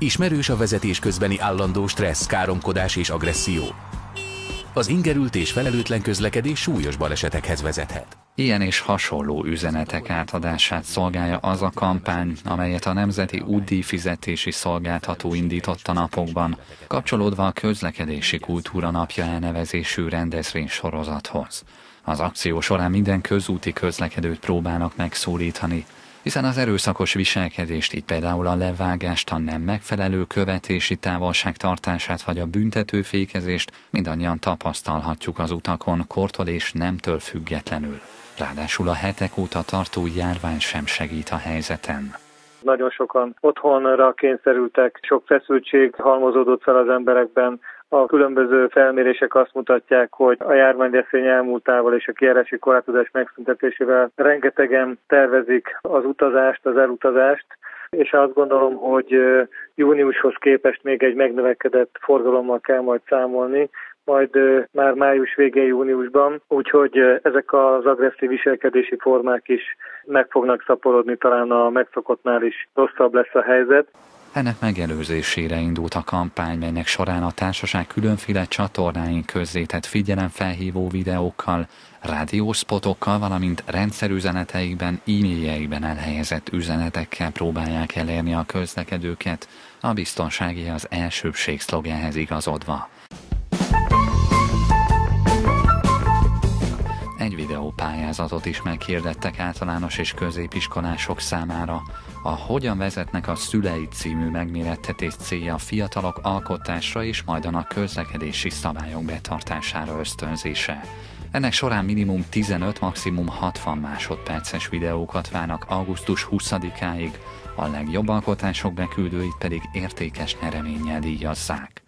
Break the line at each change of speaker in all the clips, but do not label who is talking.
Ismerős a vezetés közbeni állandó stressz, káromkodás és agresszió. Az ingerült és felelőtlen közlekedés súlyos balesetekhez vezethet.
Ilyen és hasonló üzenetek átadását szolgálja az a kampány, amelyet a Nemzeti Útdíj Fizetési Szolgáltató indított a napokban, kapcsolódva a közlekedési kultúra napja elnevezésű rendezvény sorozathoz. Az akció során minden közúti közlekedőt próbálnak megszólítani, hiszen az erőszakos viselkedést, így például a levágást, a nem megfelelő követési távolság tartását vagy a büntetőfékezést mindannyian tapasztalhatjuk az utakon, kortól és nemtől függetlenül. Ráadásul a hetek óta tartó járvány sem segít a helyzeten.
Nagyon sokan otthonra kényszerültek, sok feszültség halmozódott fel az emberekben, a különböző felmérések azt mutatják, hogy a járványveszély elmúltával és a kijárási korlátozás megszüntetésével rengetegen tervezik az utazást, az elutazást, és azt gondolom, hogy júniushoz képest még egy megnövekedett forgalommal kell majd számolni, majd már május végén, júniusban, úgyhogy ezek az agresszív viselkedési formák is meg fognak szaporodni, talán a megszokottnál is rosszabb lesz a helyzet.
Ennek megelőzésére indult a kampány, melynek során a társaság különféle csatornáin közzétett figyelemfelhívó videókkal, rádióspotokkal, valamint rendszerüzeneteikben, e-mailjeiben elhelyezett üzenetekkel próbálják elérni a közlekedőket, a biztonsági az elsőbség szlogenhez igazodva. Videópályázatot is meghirdettek általános és középiskolások számára. A Hogyan vezetnek a szüleit című megmérettetés célja a fiatalok alkotásra és majd a közlekedési szabályok betartására ösztönzése. Ennek során minimum 15, maximum 60 másodperces videókat várnak augusztus 20-áig, a legjobb alkotások beküldőit pedig értékes nyereménnyel díjazzák.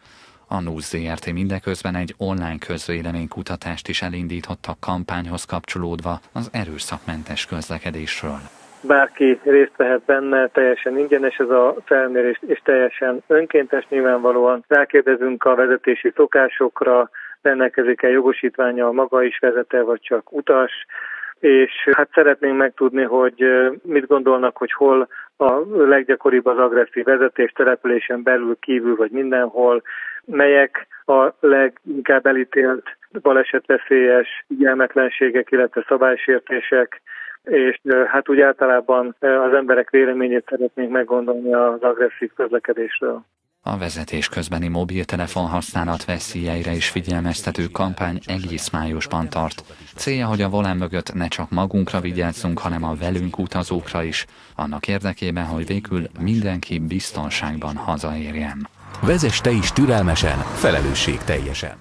A NUSZ ZRT mindeközben egy online közvéleménykutatást is elindított a kampányhoz kapcsolódva az erőszakmentes közlekedésről.
Bárki részt vehet benne, teljesen ingyenes ez a felmérés, és teljesen önkéntes nyilvánvalóan. Rákérdezünk a vezetési szokásokra, rendelkezik-e jogosítványa, maga is vezete, vagy csak utas, és hát szeretnénk megtudni, hogy mit gondolnak, hogy hol a leggyakoribb az agresszív vezetés településen belül, kívül vagy mindenhol, melyek a leginkább elítélt balesetveszélyes gyermeklenségek, illetve szabálysértések, és hát úgy általában az emberek véleményét szeretnénk meggondolni az agresszív közlekedésről.
A vezetés közbeni mobiltelefon használat veszélyeire is figyelmeztető kampány egész májusban tart. Célja, hogy a volán mögött ne csak magunkra vigyázzunk, hanem a velünk utazókra is, annak érdekében, hogy végül mindenki biztonságban hazaérjen.
Vezess te is türelmesen, felelősség teljesen.